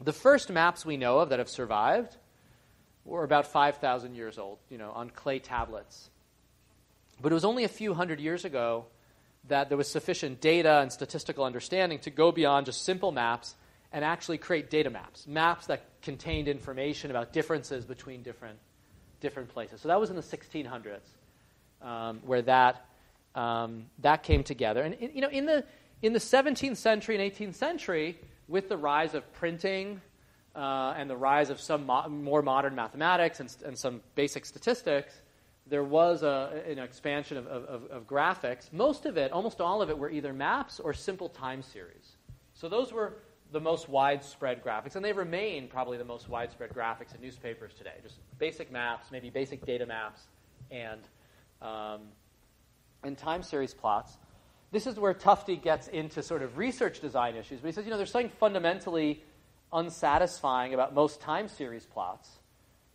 The first maps we know of that have survived were about 5,000 years old, you know, on clay tablets. But it was only a few hundred years ago that there was sufficient data and statistical understanding to go beyond just simple maps and actually create data maps, maps that contained information about differences between different, different places. So that was in the 1600s um, where that, um, that came together. And you know, in the, in the 17th century and 18th century, with the rise of printing uh, and the rise of some mo- more modern mathematics and, and, some basic statistics, there was a, an expansion of, of, of, graphics. Most of it, almost all of it, were either maps or simple time series. So those were the most widespread graphics, and they remain probably the most widespread graphics in newspapers today. Just basic maps, maybe basic data maps, and um, and time series plots. This is where Tufte gets into sort of research design issues. But he says, you know, there's something fundamentally unsatisfying about most time series plots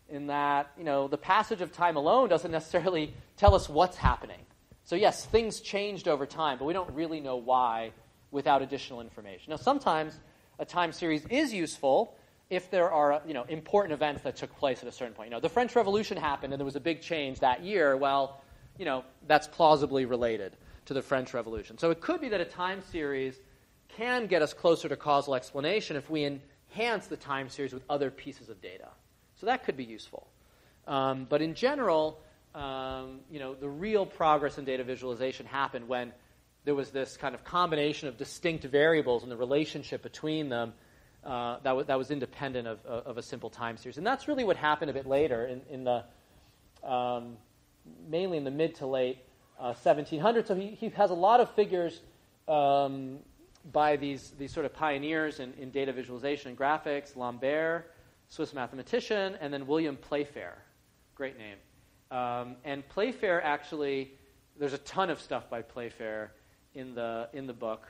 in that, you know, the passage of time alone doesn't necessarily tell us what's happening. So, yes, things changed over time, but we don't really know why without additional information. Now, sometimes a time series is useful if there are, you know, important events that took place at a certain point. You know, the French Revolution happened and there was a big change that year. Well, you know, that's plausibly related to the French Revolution. So it could be that a time series can get us closer to causal explanation if we enhance the time series with other pieces of data. So that could be useful. Um, but in general, um, you know, the real progress in data visualization happened when there was this kind of combination of distinct variables and the relationship between them uh, that, w- that was independent of, of, a simple time series. And that's really what happened a bit later in, in the, um, mainly in the mid to late uh, 1700s. So he, he has a lot of figures um, by these, these sort of pioneers in, in data visualization and graphics, Lambert, Swiss mathematician, and then William Playfair. Great name. Um, and Playfair actually, there's a ton of stuff by Playfair in the, in the book.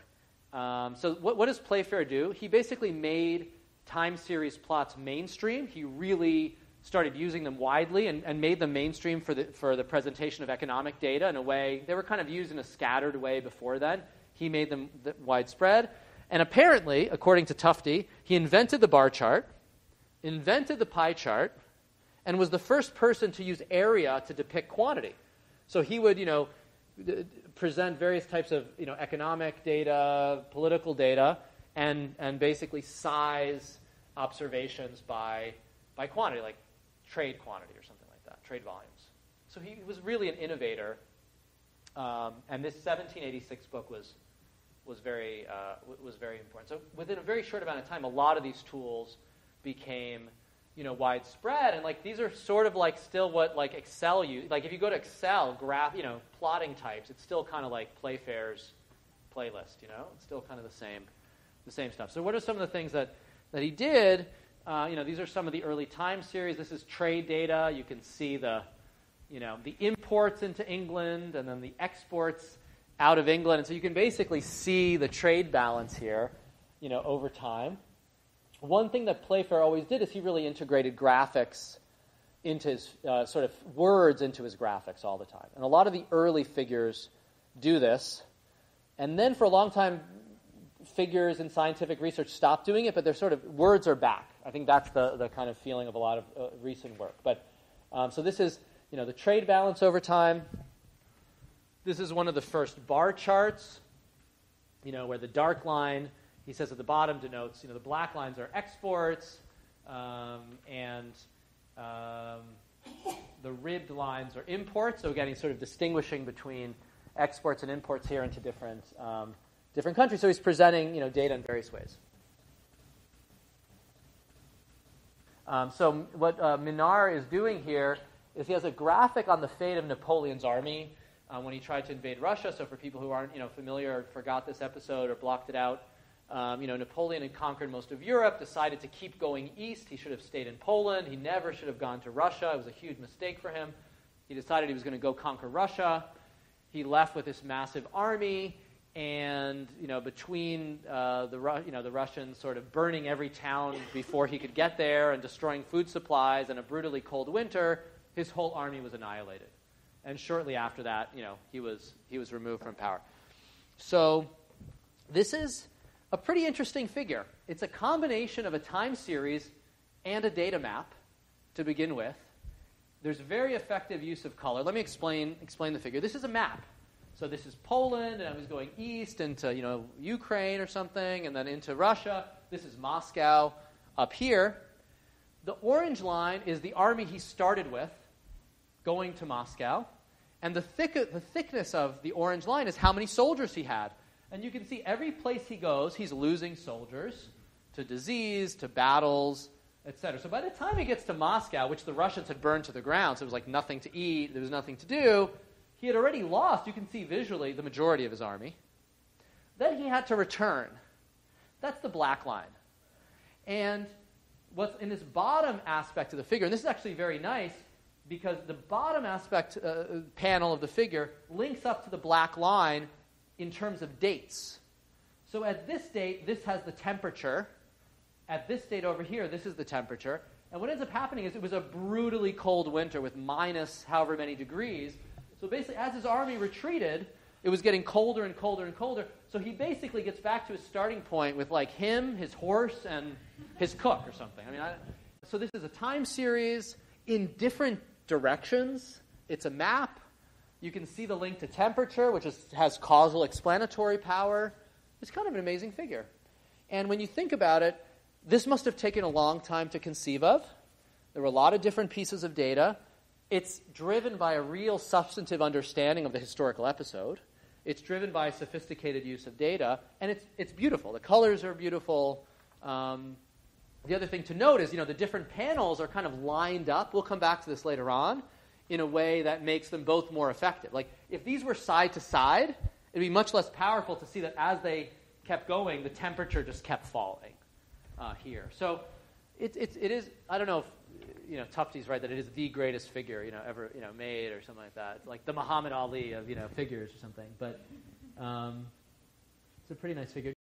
Um, so, what, what does Playfair do? He basically made time series plots mainstream. He really started using them widely and, and made them mainstream for the, for the presentation of economic data in a way. They were kind of used in a scattered way before then. He made them widespread. And apparently, according to Tufte, he invented the bar chart, invented the pie chart, and was the first person to use area to depict quantity. So he would, you know, present various types of, you know, economic data, political data, and, and basically size observations by, by quantity, like trade quantity or something like that, trade volumes. So he was really an innovator. Um, and this 1786 book was, was, very, uh, was very important. So within a very short amount of time, a lot of these tools became you know widespread and like these are sort of like still what like excel you like if you go to excel graph you know plotting types it's still kind of like playfair's playlist you know it's still kind of the same the same stuff so what are some of the things that that he did uh, you know, these are some of the early time series. This is trade data. You can see the, you know, the imports into England and then the exports out of England. And so you can basically see the trade balance here, you know, over time. One thing that Playfair always did is he really integrated graphics into his uh, sort of words into his graphics all the time. And a lot of the early figures do this. And then for a long time, figures in scientific research stopped doing it, but they're sort of words are back. I think that's the, the kind of feeling of a lot of uh, recent work. But um, so this is you know the trade balance over time. This is one of the first bar charts. You know where the dark line he says at the bottom denotes you know the black lines are exports um, and um, the ribbed lines are imports. So again, he's sort of distinguishing between exports and imports here into different um, different countries. So he's presenting you know data in various ways. Um, so what uh, Minard is doing here is he has a graphic on the fate of Napoleon's army uh, when he tried to invade Russia. So for people who aren't you know familiar or forgot this episode or blocked it out, um, you know Napoleon had conquered most of Europe, decided to keep going east. He should have stayed in Poland. He never should have gone to Russia. It was a huge mistake for him. He decided he was going to go conquer Russia. He left with this massive army and you know between uh, the you know the Russians sort of burning every town before he could get there and destroying food supplies and a brutally cold winter, his whole army was annihilated. And shortly after that, you know, he was he was removed from power. So this is a pretty interesting figure. It's a combination of a time series and a data map to begin with. There's very effective use of color. Let me explain, explain the figure. This is a map. So this is Poland, and I was going east into you know Ukraine or something, and then into Russia. This is Moscow up here. The orange line is the army he started with, going to Moscow, and the, thick, the thickness of the orange line is how many soldiers he had. And you can see every place he goes, he's losing soldiers to disease, to battles, etc. So by the time he gets to Moscow, which the Russians had burned to the ground, so it was like nothing to eat, there was nothing to do, he had already lost, you can see visually, the majority of his army. Then he had to return. That's the black line. And what's in this bottom aspect of the figure, and this is actually very nice because the bottom aspect uh, panel of the figure links up to the black line in terms of dates. So at this date, this has the temperature. At this date over here, this is the temperature. And what ends up happening is it was a brutally cold winter with minus however many degrees. So basically, as his army retreated, it was getting colder and colder and colder. So he basically gets back to his starting point with like him, his horse, and his cook or something. I mean, I, so this is a time series in different directions. It's a map. You can see the link to temperature, which is, has causal explanatory power. It's kind of an amazing figure. And when you think about it, this must have taken a long time to conceive of. There were a lot of different pieces of data. It's driven by a real substantive understanding of the historical episode. It's driven by sophisticated use of data, and it's, it's beautiful. The colors are beautiful. Um, the other thing to note is, you know, the different panels are kind of lined up. We'll come back to this later on in a way that makes them both more effective. Like, if these were side to side, it'd be much less powerful to see that as they kept going, the temperature just kept falling uh, here. So it, it, it is, I don't know if, you know, Tufte's right that it is the greatest figure, you know, ever, you know, made or something like that. It's like the Muhammad Ali of, you know, figures or something. But um, it's a pretty nice figure.